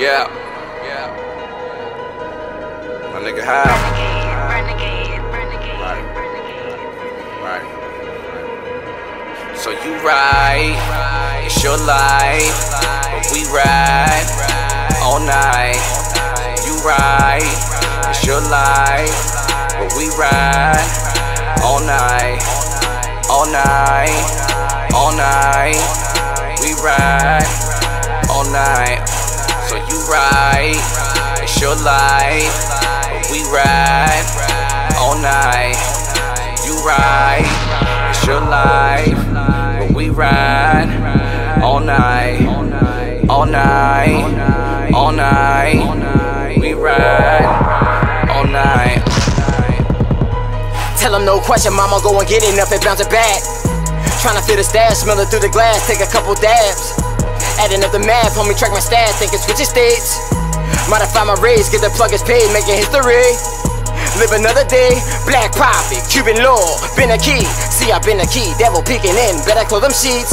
Yeah. Yeah. My nigga High. Right. So you ride, it's your life, but we ride all night. You ride, it's your life, but we ride all night, all night, all night. We ride all night. So you ride, it's your life, but we ride all night. You ride, it's your life, but we ride all night, all night, all night. We ride all night. Tell him no question, mama, go and get enough and bounce it back. Tryna feel the stash, smell it through the glass, take a couple dabs. Adding up the math, homie, track my stats, thinking switching states. Modify my race, get the plug is paid, making history. Live another day, black profit, Cuban law, been a key. See, I've been a key, devil peeking in, better close them sheets.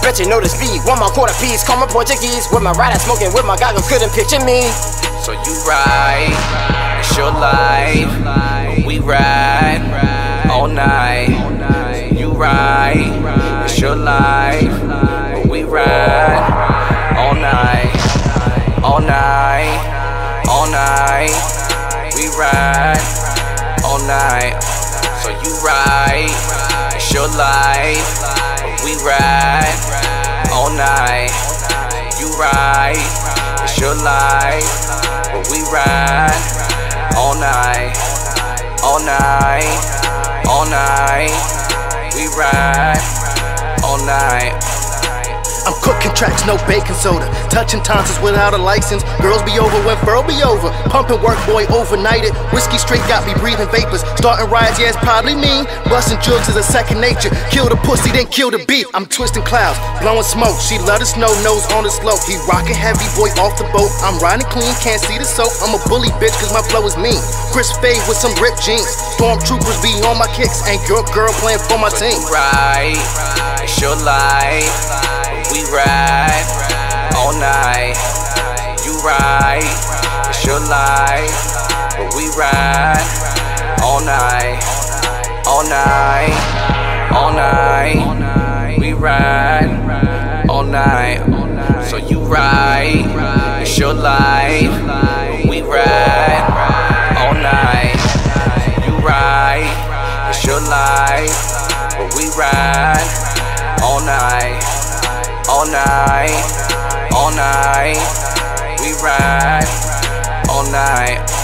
Bet you know the speed, one more quarter piece, call my Portuguese. With my rider smoking, with my goggles, couldn't picture me. So you ride, it's your life, we ride all night. You ride, it's your life, night. We ride all night. So you ride, it's your life, but we ride all night. You ride, it's your life, but we ride all night, all night, all night. We ride all night. I'm cooking tracks, no baking soda. Touching tonsils without a license. Girls be over when furl be over. Pumping work boy overnighted. Whiskey straight got me breathing vapors. Starting riots, yeah, it's probably me. Busting jugs is a second nature. Kill the pussy, then kill the beat. I'm twisting clouds, blowing smoke. She love the snow, nose on the slope. He rocking heavy, boy off the boat. I'm riding clean, can't see the soap. I'm a bully bitch, cause my flow is mean. Chris Fade with some ripped jeans. Stormtroopers be on my kicks. Ain't your girl playing for my team. Right, it's your life. We ride all night. You ride, it's your life. But we ride all night, all night, all night. We ride all night. So you ride, it's your life. All night, all night. We ride all night.